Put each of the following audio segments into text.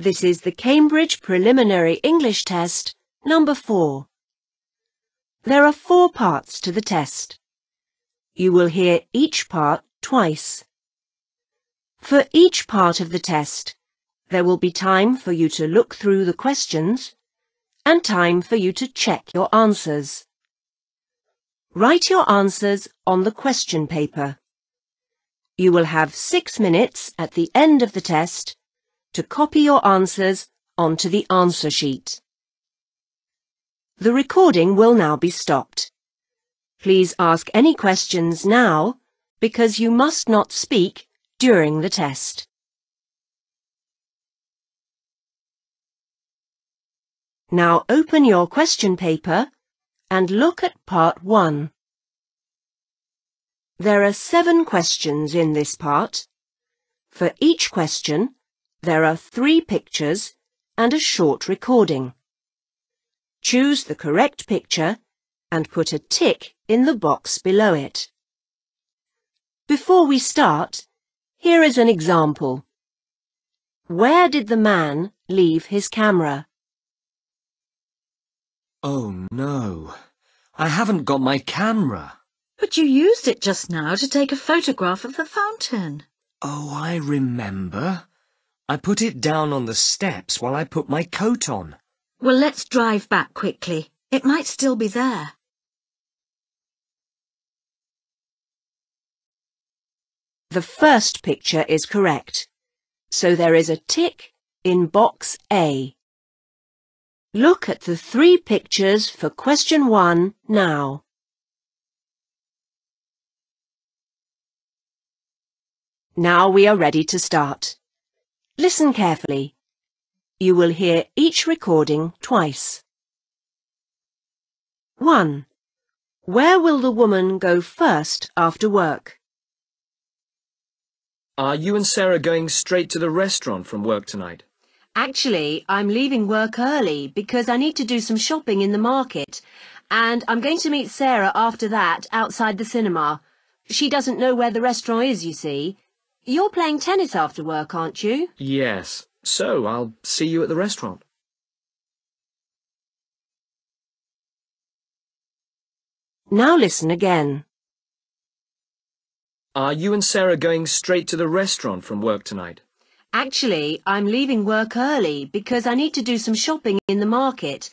This is the Cambridge Preliminary English Test, number 4. There are four parts to the test. You will hear each part twice. For each part of the test, there will be time for you to look through the questions and time for you to check your answers. Write your answers on the question paper. You will have six minutes at the end of the test to copy your answers onto the answer sheet. The recording will now be stopped. Please ask any questions now because you must not speak during the test. Now open your question paper and look at part 1. There are seven questions in this part. For each question, there are three pictures and a short recording. Choose the correct picture and put a tick in the box below it. Before we start, here is an example. Where did the man leave his camera? Oh no, I haven't got my camera. But you used it just now to take a photograph of the fountain. Oh, I remember. I put it down on the steps while I put my coat on. Well, let's drive back quickly. It might still be there. The first picture is correct, so there is a tick in box A. Look at the three pictures for question one now. Now we are ready to start. Listen carefully. You will hear each recording twice. 1. Where will the woman go first after work? Are you and Sarah going straight to the restaurant from work tonight? Actually, I'm leaving work early because I need to do some shopping in the market and I'm going to meet Sarah after that outside the cinema. She doesn't know where the restaurant is, you see. You're playing tennis after work, aren't you? Yes. So, I'll see you at the restaurant. Now listen again. Are you and Sarah going straight to the restaurant from work tonight? Actually, I'm leaving work early because I need to do some shopping in the market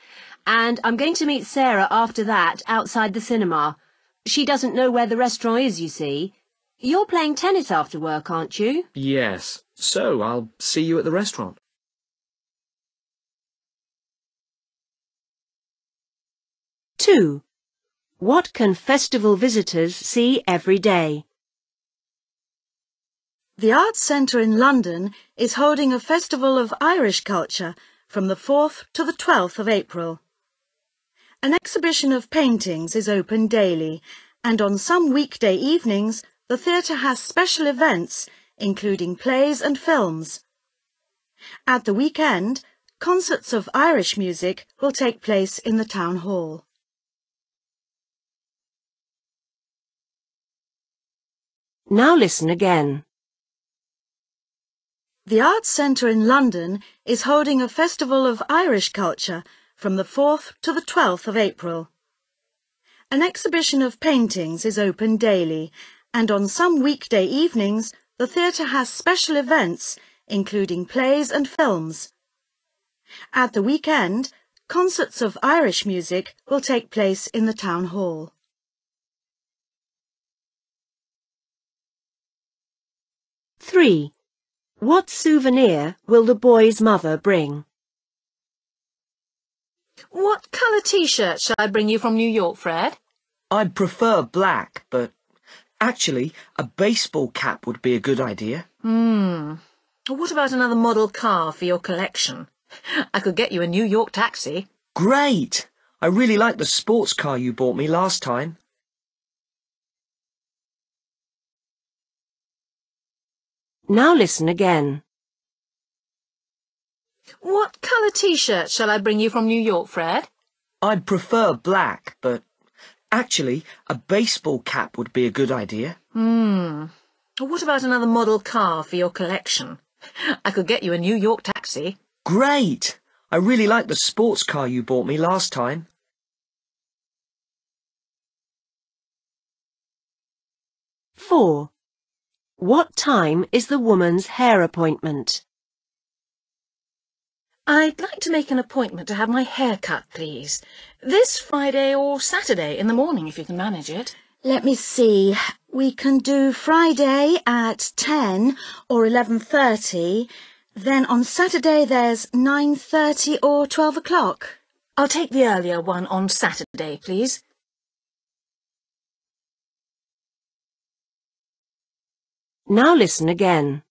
and I'm going to meet Sarah after that outside the cinema. She doesn't know where the restaurant is, you see. You're playing tennis after work, aren't you? Yes. So, I'll see you at the restaurant. Two. What can festival visitors see every day? The Arts Centre in London is holding a festival of Irish culture from the 4th to the 12th of April. An exhibition of paintings is open daily and on some weekday evenings the theatre has special events including plays and films. At the weekend, concerts of Irish music will take place in the town hall. Now listen again. The Arts Centre in London is holding a festival of Irish culture from the 4th to the 12th of April. An exhibition of paintings is open daily and on some weekday evenings the theatre has special events including plays and films. At the weekend, concerts of Irish music will take place in the town hall. 3. What souvenir will the boy's mother bring? What colour T-shirt shall I bring you from New York, Fred? I'd prefer black, but actually, a baseball cap would be a good idea. Hmm. What about another model car for your collection? I could get you a New York taxi. Great! I really like the sports car you bought me last time. Now listen again. What colour T-shirt shall I bring you from New York, Fred? I'd prefer black, but actually, a baseball cap would be a good idea. Hmm. What about another model car for your collection? I could get you a New York taxi. Great! I really like the sports car you bought me last time. Four. What time is the woman's hair appointment? I'd like to make an appointment to have my hair cut, please. This Friday or Saturday in the morning, if you can manage it. Let me see. We can do Friday at 10 or 11.30. Then on Saturday there's 9.30 or 12 o'clock. I'll take the earlier one on Saturday, please. Now listen again.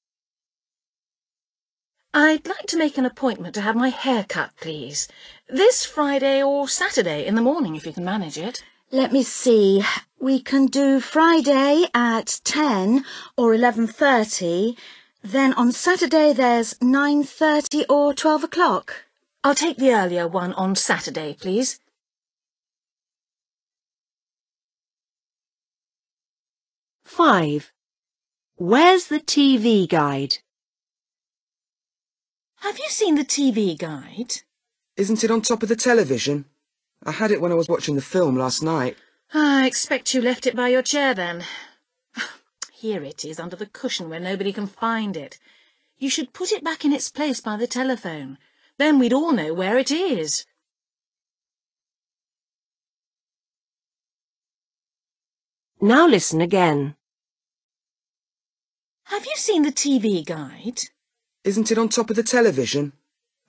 I'd like to make an appointment to have my hair cut, please. This Friday or Saturday in the morning, if you can manage it. Let me see. We can do Friday at 10 or 11.30. Then on Saturday there's 9.30 or 12 o'clock. I'll take the earlier one on Saturday, please. Five. Where's the TV guide? Have you seen the TV guide? Isn't it on top of the television? I had it when I was watching the film last night. I expect you left it by your chair then. Here it is under the cushion where nobody can find it. You should put it back in its place by the telephone. Then we'd all know where it is. Now listen again. Have you seen the TV guide? Isn't it on top of the television?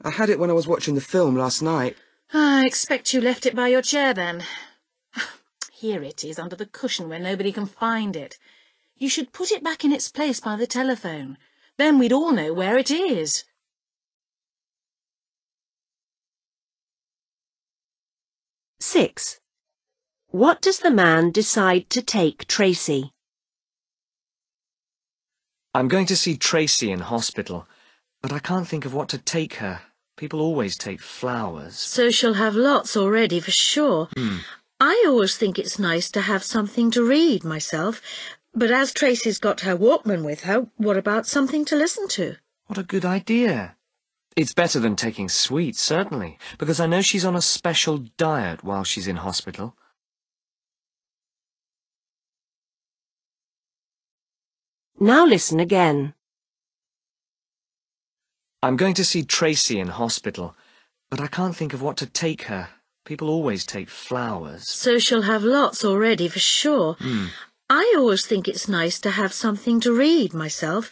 I had it when I was watching the film last night. I expect you left it by your chair then. Here it is under the cushion where nobody can find it. You should put it back in its place by the telephone. Then we'd all know where it is. Six. What does the man decide to take Tracy? I'm going to see Tracy in hospital, but I can't think of what to take her. People always take flowers. So she'll have lots already for sure. Hmm. I always think it's nice to have something to read myself, but as Tracy's got her Walkman with her, what about something to listen to? What a good idea. It's better than taking sweets, certainly, because I know she's on a special diet while she's in hospital. Now listen again. I'm going to see Tracy in hospital, but I can't think of what to take her. People always take flowers. So she'll have lots already for sure. Hmm. I always think it's nice to have something to read myself,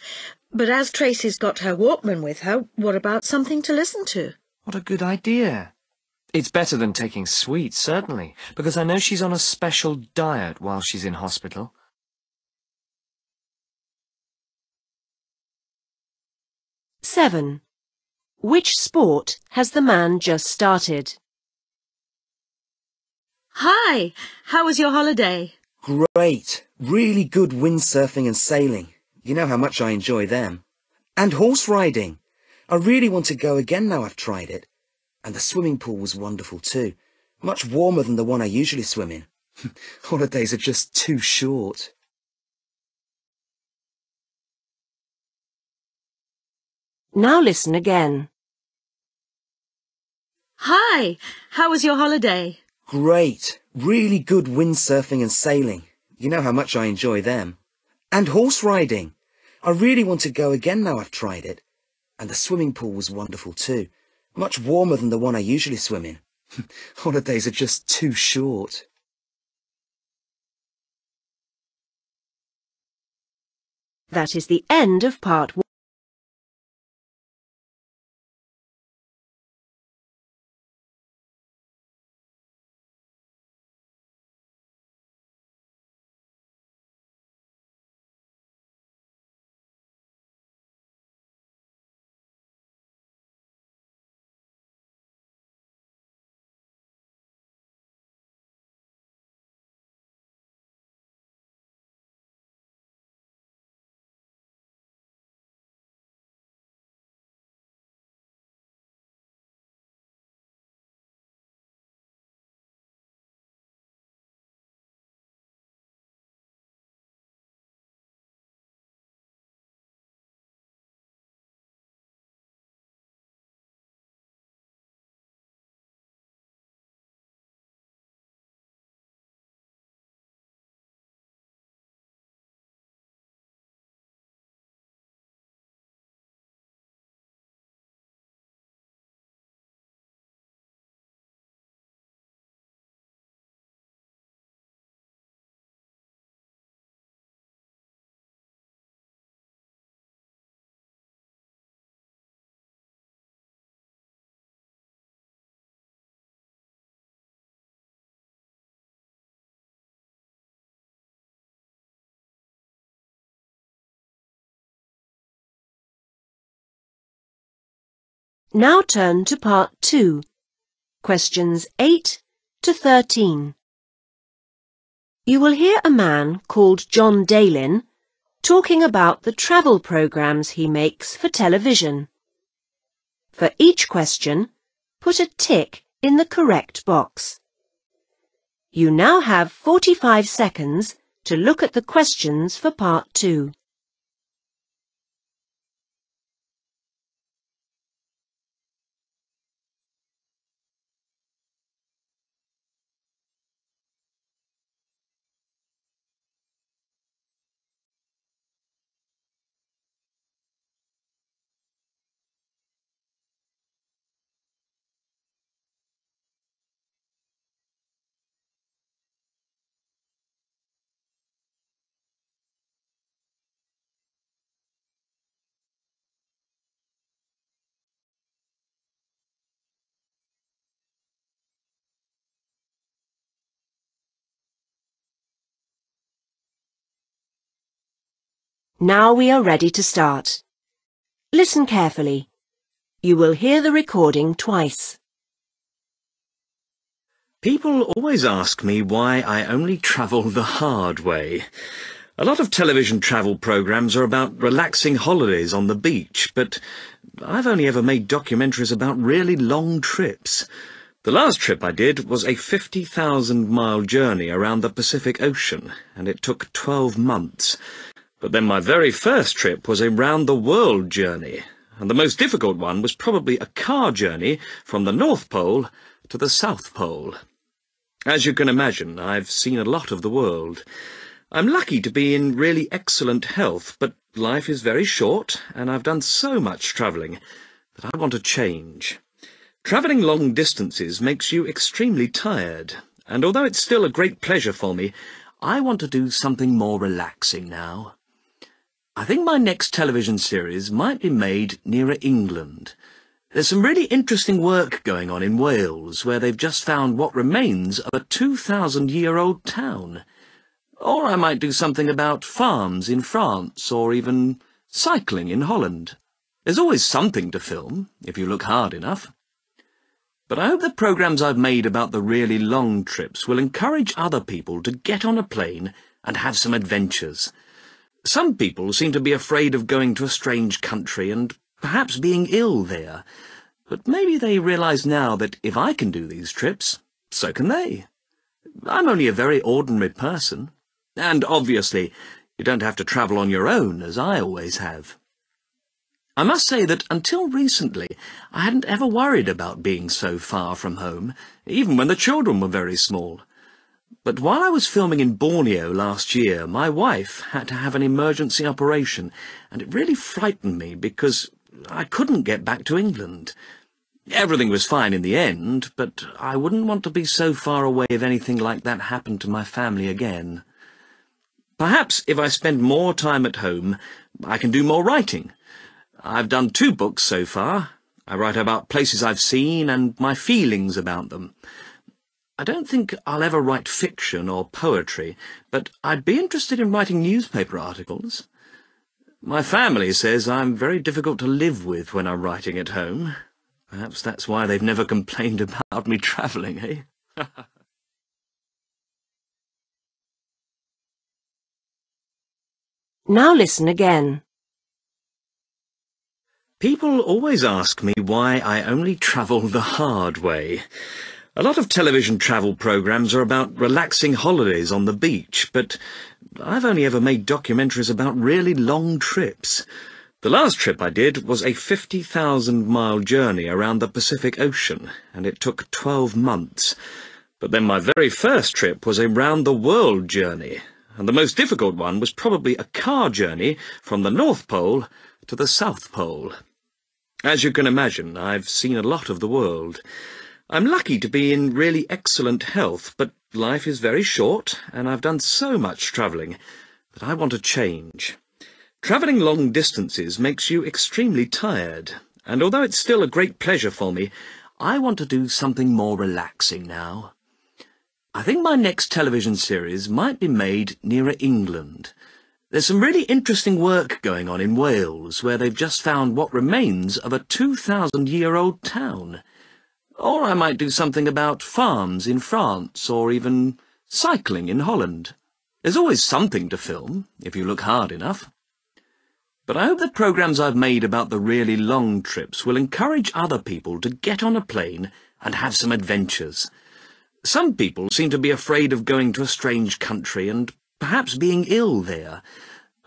but as Tracy's got her Walkman with her, what about something to listen to? What a good idea. It's better than taking sweets, certainly, because I know she's on a special diet while she's in hospital. Seven. Which sport has the man just started? Hi, how was your holiday? Great. Really good windsurfing and sailing. You know how much I enjoy them. And horse riding. I really want to go again now I've tried it. And the swimming pool was wonderful too. Much warmer than the one I usually swim in. Holidays are just too short. Now listen again. Hi, how was your holiday? Great. Really good windsurfing and sailing. You know how much I enjoy them. And horse riding. I really want to go again now I've tried it. And the swimming pool was wonderful too. Much warmer than the one I usually swim in. Holidays are just too short. That is the end of part one. Now turn to part 2, questions 8 to 13. You will hear a man called John Dalin talking about the travel programs he makes for television. For each question, put a tick in the correct box. You now have 45 seconds to look at the questions for part 2. Now we are ready to start. Listen carefully. You will hear the recording twice. People always ask me why I only travel the hard way. A lot of television travel programs are about relaxing holidays on the beach, but I've only ever made documentaries about really long trips. The last trip I did was a 50,000 mile journey around the Pacific Ocean, and it took 12 months. But then my very first trip was a round-the-world journey, and the most difficult one was probably a car journey from the North Pole to the South Pole. As you can imagine, I've seen a lot of the world. I'm lucky to be in really excellent health, but life is very short, and I've done so much travelling that I want to change. Travelling long distances makes you extremely tired, and although it's still a great pleasure for me, I want to do something more relaxing now. I think my next television series might be made nearer England. There's some really interesting work going on in Wales, where they've just found what remains of a 2,000-year-old town. Or I might do something about farms in France, or even cycling in Holland. There's always something to film, if you look hard enough. But I hope the programmes I've made about the really long trips will encourage other people to get on a plane and have some adventures. Some people seem to be afraid of going to a strange country and perhaps being ill there. But maybe they realise now that if I can do these trips, so can they. I'm only a very ordinary person. And obviously, you don't have to travel on your own, as I always have. I must say that until recently, I hadn't ever worried about being so far from home, even when the children were very small. But while I was filming in Borneo last year, my wife had to have an emergency operation, and it really frightened me because I couldn't get back to England. Everything was fine in the end, but I wouldn't want to be so far away if anything like that happened to my family again. Perhaps if I spend more time at home, I can do more writing. I've done two books so far. I write about places I've seen and my feelings about them. I don't think I'll ever write fiction or poetry, but I'd be interested in writing newspaper articles. My family says I'm very difficult to live with when I'm writing at home. Perhaps that's why they've never complained about me travelling, eh? Now listen again. People always ask me why I only travel the hard way. A lot of television travel programs are about relaxing holidays on the beach, but I've only ever made documentaries about really long trips. The last trip I did was a 50,000 mile journey around the Pacific Ocean, and it took 12 months. But then my very first trip was a round-the-world journey, and the most difficult one was probably a car journey from the North Pole to the South Pole. As you can imagine, I've seen a lot of the world. I'm lucky to be in really excellent health, but life is very short, and I've done so much travelling that I want a change. Travelling long distances makes you extremely tired, and although it's still a great pleasure for me, I want to do something more relaxing now. I think my next television series might be made nearer England. There's some really interesting work going on in Wales, where they've just found what remains of a 2,000-year-old town. Or I might do something about farms in France, or even cycling in Holland. There's always something to film, if you look hard enough. But I hope the programmes I've made about the really long trips will encourage other people to get on a plane and have some adventures. Some people seem to be afraid of going to a strange country and perhaps being ill there.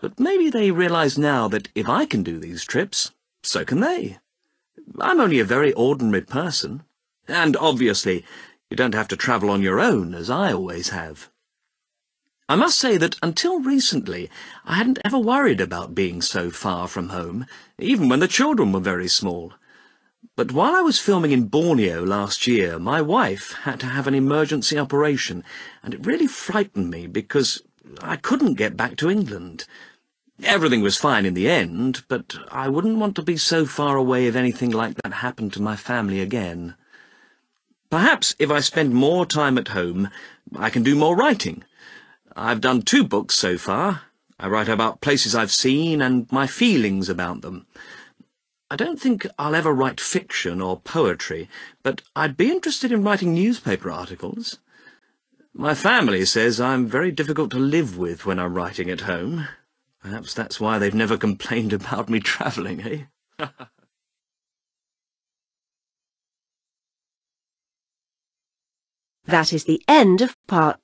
But maybe they realise now that if I can do these trips, so can they. I'm only a very ordinary person. And obviously, you don't have to travel on your own, as I always have. I must say that until recently I hadn't ever worried about being so far from home, even when the children were very small. But while I was filming in Borneo last year, my wife had to have an emergency operation, and it really frightened me because I couldn't get back to England. Everything was fine in the end, but I wouldn't want to be so far away if anything like that happened to my family again. Perhaps if I spend more time at home, I can do more writing, I've done two books so far. I write about places I've seen and my feelings about them. I don't think I'll ever write fiction or poetry, but I'd be interested in writing newspaper articles. My family says I'm very difficult to live with when I'm writing at home. Perhaps that's why they've never complained about me travelling, eh? that is the end of part